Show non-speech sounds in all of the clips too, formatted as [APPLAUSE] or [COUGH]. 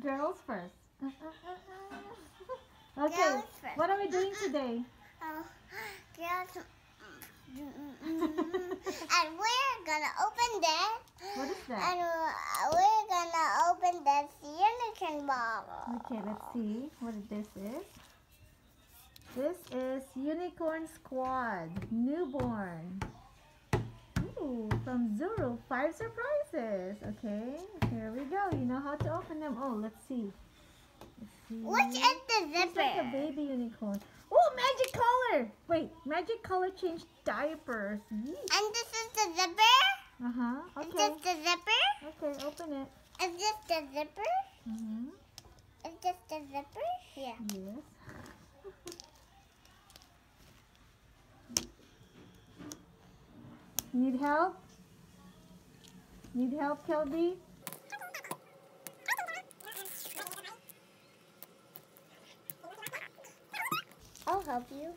Girls first. [LAUGHS] Okay. Girls first. What are we doing today? Oh, [GASPS] girls. [LAUGHS] and we're gonna open this. What is that? And uh, we're gonna open this unicorn bottle. Okay, let's see what this is. This is Unicorn Squad Newborn. Ooh, from Zuru. Five surprises. Okay, here we go. Know how to open them. Oh, let's see. Let's see. Which is the It's like a baby unicorn. Oh, magic color. Wait, magic color changed diapers. Yeet. And this is the zipper? Uh-huh. Okay. Is this the zipper? Okay, open it. Is this the zipper? Mm-hmm. Is this the zipper? Yeah. Yes. [LAUGHS] Need help? Need help, Kelby? Help you.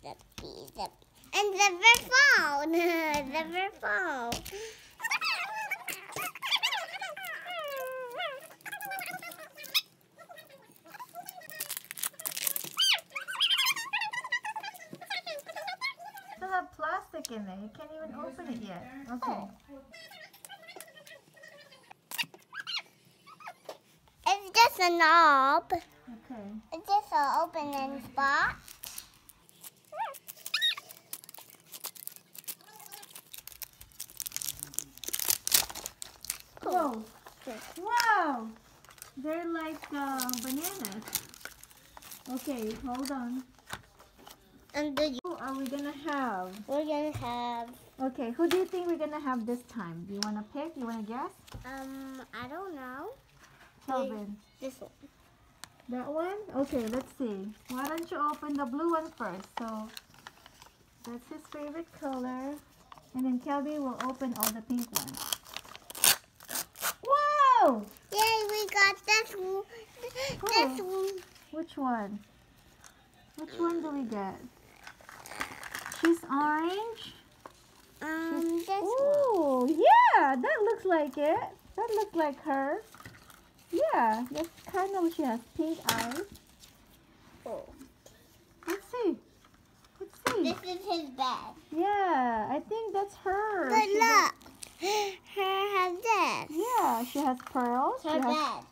Zippy zip. And zipper phone. [LAUGHS] zipper phone. Still have plastic in there. You can't even open it yet. Okay. It's just a knob. Okay. It's just an opening spot. Whoa. Wow. They're like uh, bananas. Okay, hold on. And the, Who are we gonna have? we're gonna have Okay, who do you think we're gonna have this time? Do you wanna pick? You wanna guess? um I don't know Kelvin. this one. That one? Okay, let's see. Why don't you open the blue one first? So that's his favorite color. And then Kelby will open all the pink ones. Whoa! Yay! We got this one. This one. Which one? Which one do we get? She's orange. Um, this one. Ooh, yeah, that looks like it. That looks like her. Yeah, that's kind of she has pink eyes. Oh. Let's see. Let's see. This is his bed. Yeah, I think that's her. But She has- look, [GASPS] her has this. yeah, she has pearls. Her she has, bed.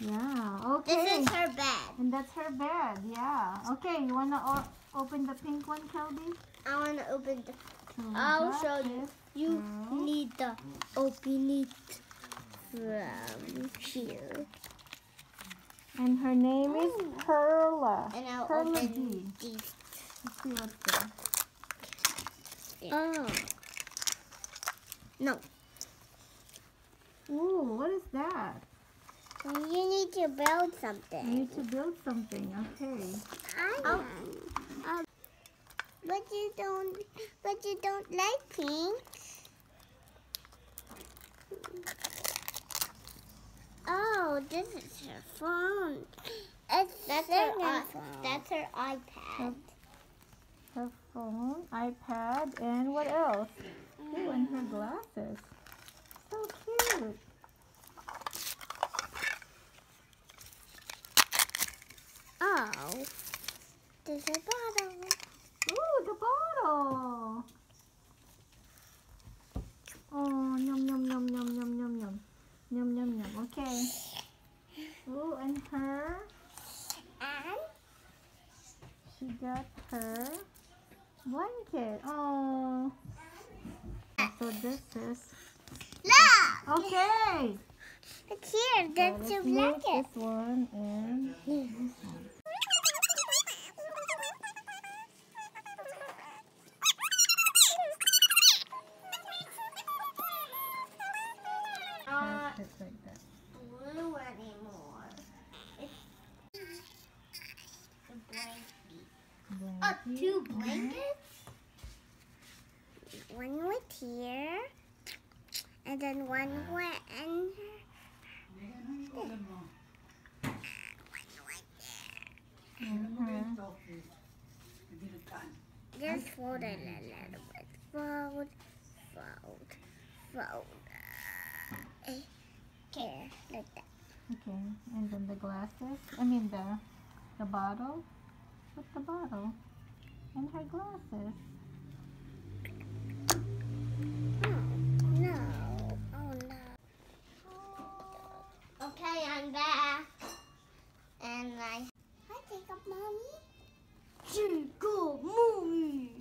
Yeah, okay. This is her bed. and that's her bed. Yeah. Okay, you wanna open the pink one, Kelby? I want to open the. Oh we I'll show you. You need the open it from here. And her name is Oh. Perla. And I'll Perla open D. these. Let's see what's there. Oh. No. Ooh, what is that? You need to build something. need to build something. Okay. I um, um, but you don't. But you don't like pink. Oh, this is her phone. It's that's her. i- That's her iPad. Her phone, iPad, and what else? Ooh, and her glasses. So cute. Oh, there's a bottle. Ooh, the bottle. Oh, yum, yum, yum, yum, yum, yum, yum. Yum, yum, yum. Okay. Ooh, and her, And she got her blanket. Oh. So this is, look, okay. it's here. That's your blanket. This one and this one. Not Just like that. blue anymore. It's the blanket. Oh, two blankets? One went here, and then one went in One went there. Just fold it a little bit. Fold, fold, fold. Eh, Here, like that. Okay, and then the glasses. I mean the the bottle. Put the bottle and her glasses. Oh, no. Oh, no. Okay, I'm back. And I... Hi, Jacob, Mommy. Jacob, Mommy.